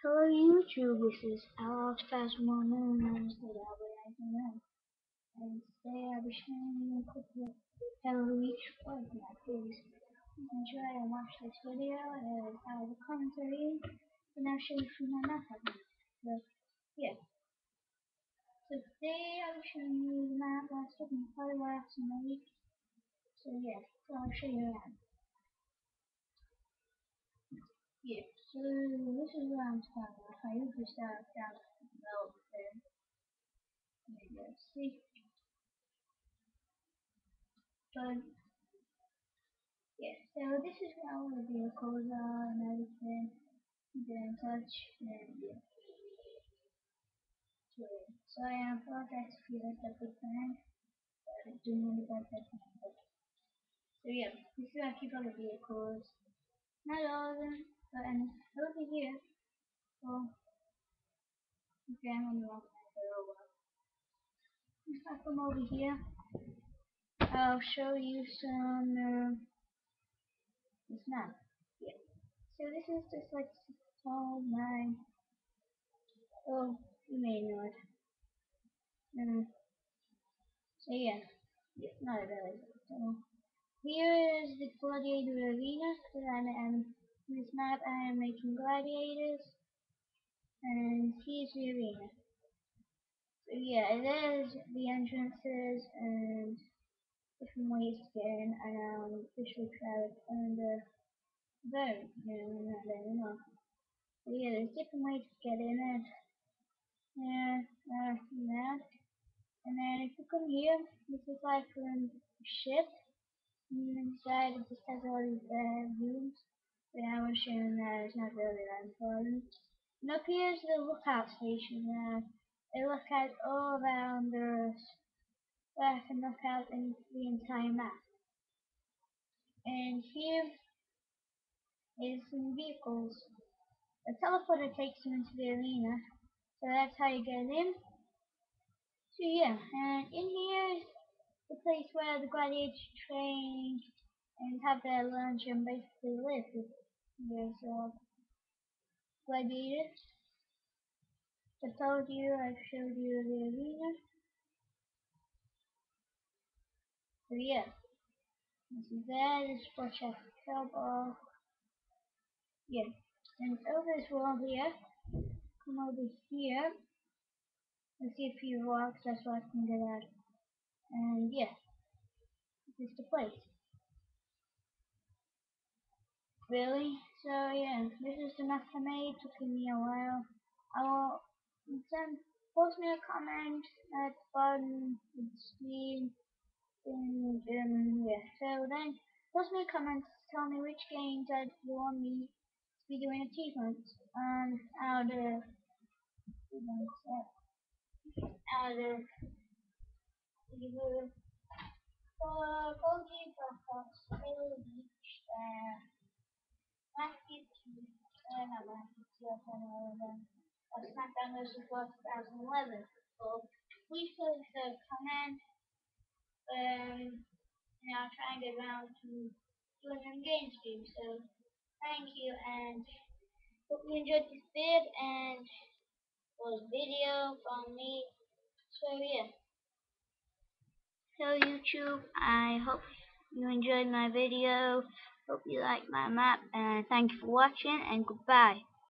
Hello YouTube, this is Alex Fastmore known as the Albert And today I'll be showing you a quick look at Halo Reach Fortnite please. Enjoy and watch this video as I will commentary and I'll show you from my map So yeah. So today I'll be showing you the map last took me five hours to make. So yeah, so I'll show you around. Yeah, yeah, so this is all the vehicles are and everything. In touch and yeah. So, I apologize if you left up with plan. But I didn't really like that So yeah, this is keep all the vehicles. Not all of them, but and over here. Okay, I'm on the wrong side, but oh well. If I come over here, I'll show you some. Uh, it's not. Yeah. So this is just like all my. Oh, you may know it. Um, so yeah, yeah not really. So here is the gladiator arena that I'm in. This map I am making gladiators, and here's the arena. So yeah, there's the entrances and different ways to get in and around Fisher Trout and the. You know, not very long. So yeah, there's different ways to get in it. Yeah, uh, that. And then if you come here, this is like a ship. And inside it just has all these uh, rooms. But I was showing that it's not really that important. And up here is the lookout station. Uh, they look at all around the where I can look out in the entire map. And here is some vehicles. A teleporter takes you into the arena, so that's how you get in. So yeah, and in here is the place where the gladiators train and have their lunch and basically live. There's uh, gladiators. I told you, I showed you the arena. So yeah, this is there, this is for Chef Cowball. Yeah, and over this wall here, come over here, and see a few rocks, that's what I can get at. And yeah, this is the place. Really? So yeah, this is the map I made, took me a while. I will send, post me a comment at the bottom of and um, yeah, so then post me a comment, tell me which games that you want me to be doing achievements and to how to either Know, uh, SmackDown vs. Raw 2011. So please put the comment um, and I'll try and get around to doing them game streams. So thank you and hope you enjoyed this vid and was video from me. So yeah. So YouTube, I hope you enjoyed my video. Hope you liked my map and thank you for watching and goodbye.